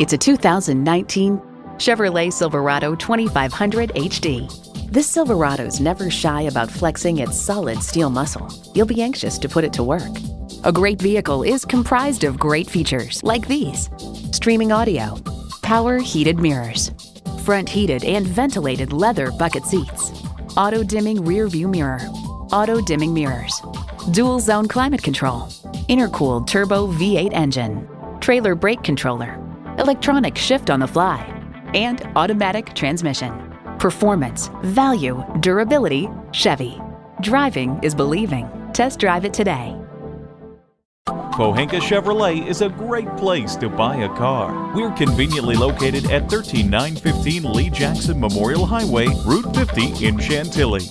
It's a 2019 Chevrolet Silverado 2500 HD. This Silverado's never shy about flexing its solid steel muscle. You'll be anxious to put it to work. A great vehicle is comprised of great features like these streaming audio, power heated mirrors, front heated and ventilated leather bucket seats, auto dimming rear view mirror, auto dimming mirrors, dual zone climate control, intercooled turbo V8 engine, trailer brake controller, electronic shift on the fly, and automatic transmission. Performance, value, durability, Chevy. Driving is believing. Test drive it today. Pohanka Chevrolet is a great place to buy a car. We're conveniently located at 13915 Lee Jackson Memorial Highway, Route 50 in Chantilly.